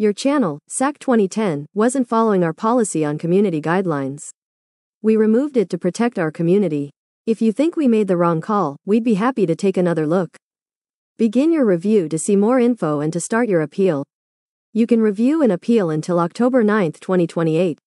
Your channel, SAC 2010, wasn't following our policy on community guidelines. We removed it to protect our community. If you think we made the wrong call, we'd be happy to take another look. Begin your review to see more info and to start your appeal. You can review and appeal until October 9, 2028.